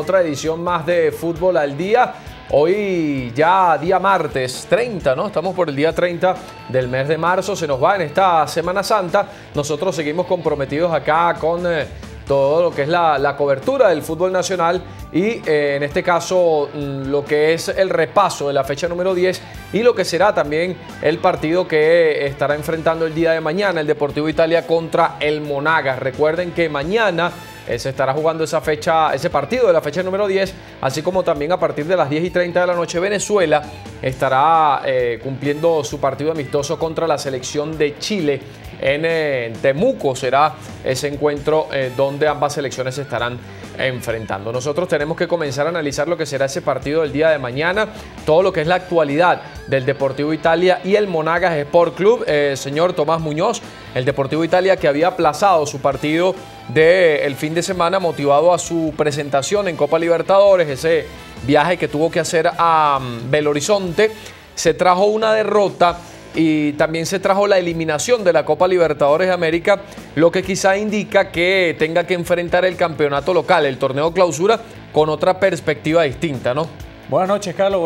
Otra edición más de Fútbol al Día. Hoy ya día martes 30, ¿no? Estamos por el día 30 del mes de marzo, se nos va en esta Semana Santa. Nosotros seguimos comprometidos acá con eh, todo lo que es la, cobertura del fútbol nacional y eh, en este caso mm, lo que es el repaso de la fecha número 10 y lo que será también el partido que estará enfrentando el día de mañana el Deportivo Italia contra el Monagas. Recuerden que mañana se estará jugando esa fecha, ese partido de la fecha número 10, así como también a partir de las 10 y 30 de la noche Venezuela estará eh, cumpliendo su partido amistoso contra la selección de Chile en, Temuco. Será ese encuentro eh, donde ambas selecciones estarán enfrentando. Nosotros tenemos que comenzar a analizar lo que será ese partido del día de mañana, todo lo que es la actualidad del Deportivo Italia y el Monagas Sport Club. Eh, señor Tomás Muñoz, el Deportivo Italia que había aplazado su partido del fin de semana motivado a su presentación en Copa Libertadores, ese viaje que tuvo que hacer a um, Belo Horizonte, se trajo una derrota y también se trajo la eliminación de la Copa Libertadores de América, lo que quizá indica que tenga que enfrentar el campeonato local, el torneo clausura, con otra perspectiva distinta, ¿no? Buenas noches, Carlos.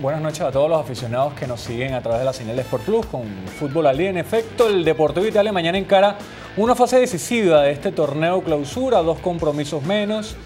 Buenas, noches a todos los aficionados que nos siguen a través de la señal de Sport Plus con Fútbol al Día. En efecto, el Deportivo Italia mañana encara una fase decisiva de este torneo clausura, dos compromisos menos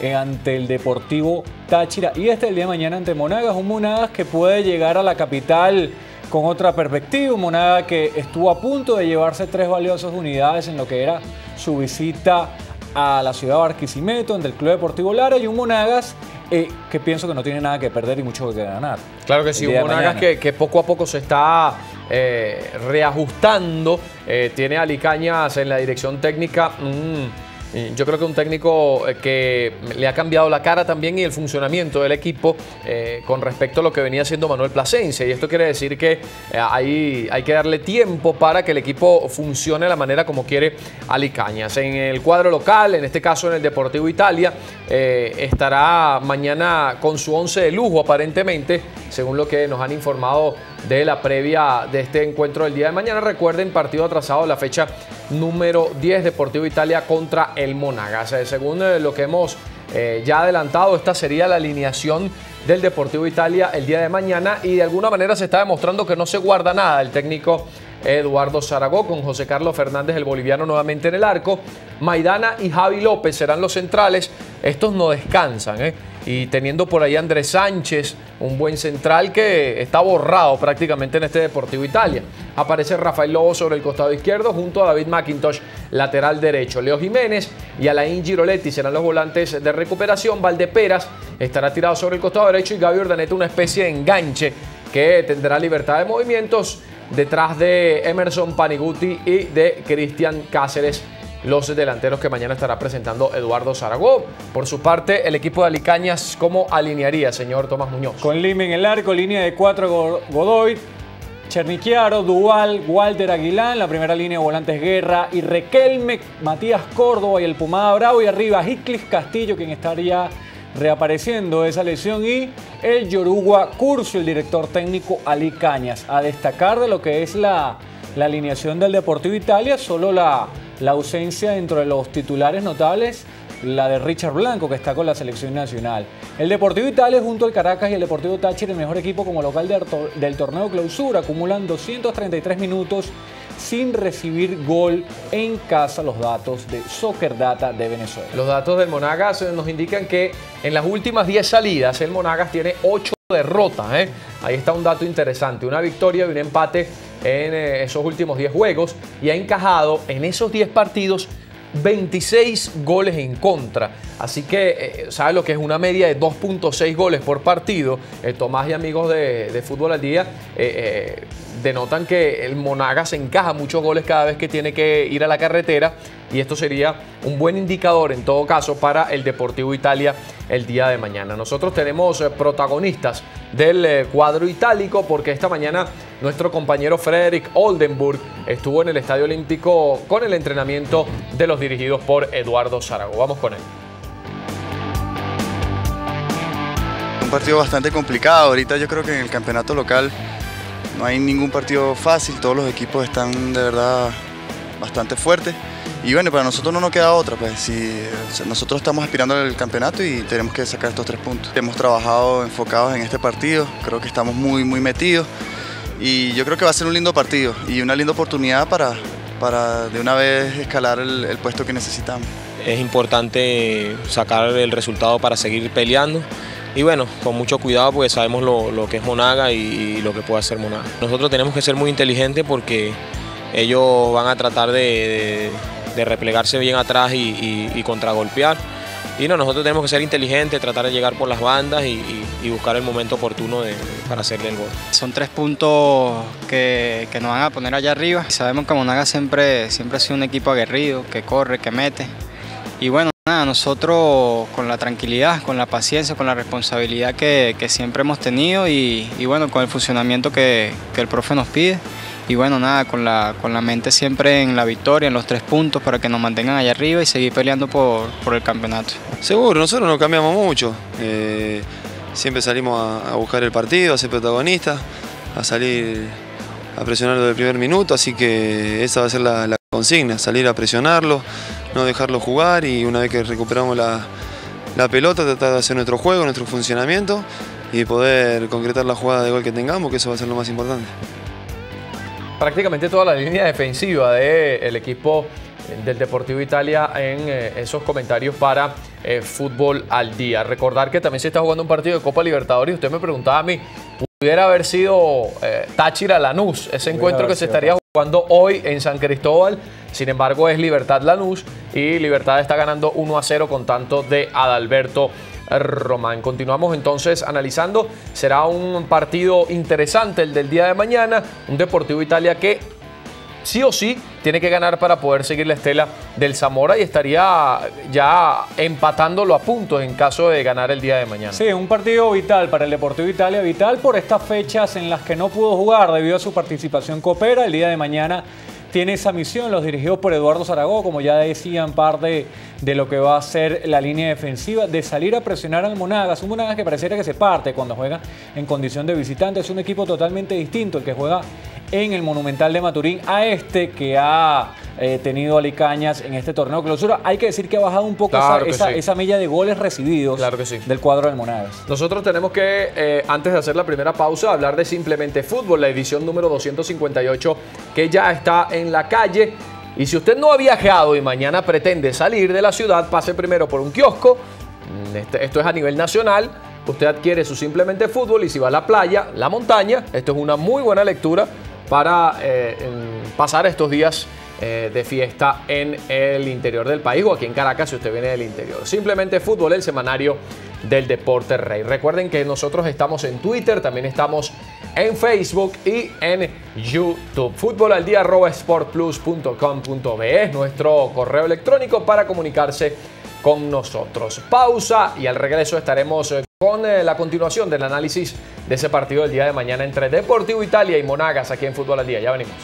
eh, ante el Deportivo Táchira y este el día de mañana ante Monagas, un Monagas que puede llegar a la capital con otra perspectiva, un Monagas que estuvo a punto de llevarse tres valiosas unidades en lo que era su visita a la ciudad de Barquisimeto, ante el Club Deportivo Lara y un Monagas eh, que pienso que no tiene nada que perder y mucho que ganar. Claro que sí, un Monagas que, poco a poco se está eh, reajustando, eh, tiene a Licañas en la dirección técnica. Yo creo que un técnico eh, que le ha cambiado la cara también y el funcionamiento del equipo eh, con respecto a lo que venía haciendo Manuel Plasencia. Y esto quiere decir que eh, hay, hay que darle tiempo para que el equipo funcione de la manera como quiere Alicañas. En el cuadro local, en este caso en el Deportivo Italia, estará mañana con su once de lujo aparentemente, según lo que nos han informado de la previa de este encuentro del día de mañana. Recuerden, partido atrasado, la fecha número 10, Deportivo Italia contra el Monagas. Según eh, lo que hemos eh, ya adelantado, esta sería la alineación del Deportivo Italia el día de mañana y de alguna manera se está demostrando que no se guarda nada el técnico Eduardo Zaragoza con José Carlos Fernández, el boliviano, nuevamente en el arco. Maidana y Javi López serán los centrales. Estos no descansan, ¿eh? Y teniendo por ahí Andrés Sánchez, un buen central que está borrado prácticamente en este Deportivo Italia. Aparece Rafael Lobo sobre el costado izquierdo junto a David McIntosh, lateral derecho. Leo Jiménez y Alain Giroletti serán los volantes de recuperación. Valdeperas estará tirado sobre el costado derecho y Gaby Ordaneta una especie de enganche que tendrá libertad de movimientos detrás de Emerson Paniguti y de Cristian Cáceres los delanteros que mañana estará presentando Eduardo Zaragoza. Por su parte, el equipo de Alicañas, ¿cómo alinearía, señor Tomás Muñoz? Con Lima en el arco, línea de cuatro Godoy, Cherniquiaro, Dual, Walter Aguilán, la primera línea de volantes Guerra y Requelme, Matías Córdoba y el Pumada Bravo y arriba Hiclis Castillo, quien estaría reapareciendo esa lesión y el Yoruba Curcio, el director técnico Ali Cañas. A destacar de lo que es la, la alineación del Deportivo Italia, solo la la ausencia dentro de los titulares notables, la de Richard Blanco, que está con la selección nacional. El Deportivo Italia junto al Caracas y el Deportivo Táchira, el mejor equipo como local del torneo clausura, acumulan 233 minutos sin recibir gol en casa, los datos de Soccer Data de Venezuela. Los datos del Monagas nos indican que en las últimas 10 salidas el Monagas tiene 8 derrotas. ¿eh? Ahí está un dato interesante, una victoria y un empate en eh, esos últimos 10 juegos y ha encajado en esos 10 partidos 26 goles en contra. Así que, eh, ¿sabe lo que es una media de 2.6 goles por partido? Eh, Tomás y amigos de, Fútbol al Día denotan que el Monagas encaja muchos goles cada vez que tiene que ir a la carretera y esto sería un buen indicador en todo caso para el Deportivo Italia el día de mañana. Nosotros tenemos protagonistas del cuadro itálico porque esta mañana nuestro compañero Frederick Oldenburg estuvo en el Estadio Olímpico con el entrenamiento de los dirigidos por Eduardo Zarago. Vamos con él. Un partido bastante complicado. Ahorita yo creo que en el campeonato local no hay ningún partido fácil. Todos los equipos están de verdad bastante fuertes. Y bueno, para nosotros no nos queda otra, pues si nosotros estamos aspirando al campeonato y tenemos que sacar estos tres puntos. Hemos trabajado enfocados en este partido, creo que estamos muy, muy metidos y yo creo que va a ser un lindo partido y una linda oportunidad para, para de una vez escalar el, puesto que necesitamos. Es importante sacar el resultado para seguir peleando y bueno, con mucho cuidado porque sabemos lo, que es Monaga y, lo que puede hacer Monaga. Nosotros tenemos que ser muy inteligentes porque ellos van a tratar de, replegarse bien atrás y contragolpear y no, nosotros tenemos que ser inteligentes, tratar de llegar por las bandas y, buscar el momento oportuno para hacerle el gol. Son tres puntos que, nos van a poner allá arriba. Sabemos que Monaga siempre, siempre ha sido un equipo aguerrido, que corre, que mete. Y bueno, nada, nosotros con la tranquilidad, con la paciencia, con la responsabilidad que, siempre hemos tenido y, bueno, con el funcionamiento que, que el profe nos pide y bueno, nada, con la, con la mente siempre en la victoria, en los tres puntos para que nos mantengan allá arriba y seguir peleando por, el campeonato. Seguro, nosotros no cambiamos mucho. Eh, siempre salimos a, buscar el partido, a ser protagonistas, a salir a presionarlo del primer minuto, así que esa va a ser la, consigna, salir a presionarlo, no dejarlo jugar y una vez que recuperamos la, la pelota tratar de hacer nuestro juego, nuestro funcionamiento y poder concretar la jugada de gol que tengamos, que eso va a ser lo más importante prácticamente toda la línea defensiva del equipo del Deportivo Italia en eh, esos comentarios para eh, Fútbol al Día. Recordar que también se está jugando un partido de Copa Libertadores y usted me preguntaba a mí, ¿pudiera haber sido eh, Táchira Lanús ese encuentro que se estaría jugando hoy en San Cristóbal? Sin embargo, es Libertad Lanús y Libertad está ganando 1 a 0 con tanto de Adalberto Román. Continuamos entonces analizando. Será un partido interesante el del día de mañana. Un Deportivo Italia que sí o sí tiene que ganar para poder seguir la estela del Zamora y estaría ya empatándolo a puntos en caso de ganar el día de mañana. Sí, un partido vital para el Deportivo Italia, vital por estas fechas en las que no pudo jugar debido a su participación coopera. El día de mañana tiene esa misión, los dirigidos por Eduardo Zaragoza, como ya decían, parte de lo que va a ser la línea defensiva, de salir a presionar al Monagas. Un Monagas que pareciera que se parte cuando juega en condición de visitante. Es un equipo totalmente distinto el que juega en el Monumental de Maturín a este que ha eh, tenido Alicañas en este torneo clausura. Hay que decir que ha bajado un poco esa, esa, milla de goles recibidos claro que sí. del cuadro del Monagas. Nosotros tenemos que, eh, antes de hacer la primera pausa, hablar de simplemente fútbol, la edición número 258 que ya está en la calle. Y si usted no ha viajado y mañana pretende salir de la ciudad, pase primero por un kiosco. Mm, este, esto es a nivel nacional. Usted adquiere su simplemente fútbol y si va a la playa, la montaña, esto es una muy buena lectura para eh, pasar estos días eh, de fiesta en el interior del país o aquí en Caracas si usted viene del interior. Simplemente fútbol, el semanario del Deporte Rey. Recuerden que nosotros estamos en Twitter, también estamos en Facebook y en YouTube. Fútbol al día es nuestro correo electrónico para comunicarse con nosotros. Pausa y al regreso estaremos eh, con eh, la continuación del análisis de ese partido del día de mañana entre Deportivo Italia y Monagas aquí en Fútbol al Día. Ya venimos.